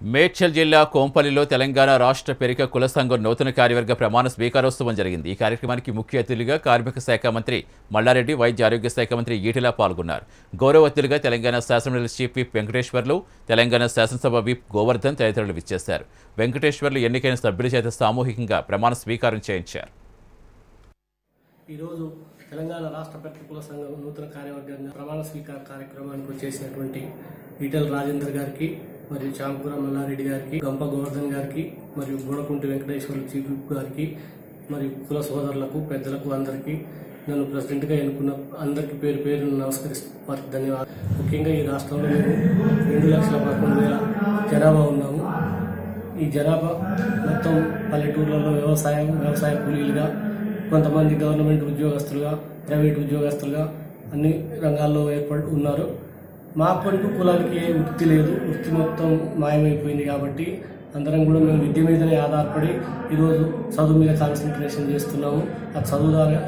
మేడ్చల్ జిల్లా కోంపల్లిలో తెలంగాణ రాష్ట్ర పెరిక కుల సంఘం నూతన కార్యవర్గ ప్రమాణ స్వీకారోత్సవం జరిగింది. ఈ కార్యక్రమానికి ముఖ్య అతిథులుగా కార్మిక శాఖ మంత్రి మల్లారెడ్డి వైద్య ఆరోగ్య శాఖ మంత్రి ఈటెల పాల్గొన్నారు. గౌరవ అతిథులుగా తెలంగాణ శాసనమండలి చీఫ్ విప్ వెంకటేశ్వర్లు తెలంగాణ శాసనసభ విప్ గోవర్ధన్ తదితరులు విచ్చేశారు. వెంకటేశ్వర్లు ఎన్నికైన సభ్యుల చేత సామూహికంగా ప్రమాణ స్వీకారం చేయించారు. ఈరోజు తెలంగాణ రాష్ట్ర పెద్ద కుల సంఘం నూతన కార్యవర్గంగా ప్రమాణ స్వీకార కార్యక్రమానికి వచ్చేసినటువంటి ఈటల రాజేందర్ గారికి మరియు చాంకూర మల్లారెడ్డి గారికి గంప గోవర్ధన్ గారికి మరియు బోడకుంటి వెంకటేశ్వర చీఫ్ గారికి మరియు కుల సోదరులకు పెద్దలకు అందరికీ నన్ను ప్రెసిడెంట్గా ఎన్నుకున్న అందరికీ పేరు పేరు నమస్కరిస్తూ వారికి ధన్యవాదాలు. ముఖ్యంగా ఈ రాష్ట్రంలో మేము రెండు లక్షల పదకొండు వేల జనాభా ఉన్నాము. ఈ జనాభా మొత్తం పల్లెటూర్లలో వ్యవసాయం వ్యవసాయ కూలీలుగా కొంతమంది గవర్నమెంట్ ఉద్యోగస్తులుగా ప్రైవేట్ ఉద్యోగస్తులుగా అన్ని రంగాల్లో ఏర్పడి ఉన్నారు. మా మాకంటూ కులానికి ఏ వృత్తి లేదు. వృత్తి మొత్తం మాయమైపోయింది కాబట్టి అందరం కూడా మేము విద్య మీదనే ఆధారపడి ఈరోజు చదువు మీద కాన్సన్ట్రేషన్ చేస్తున్నాము. ఆ చదువు ద్వారా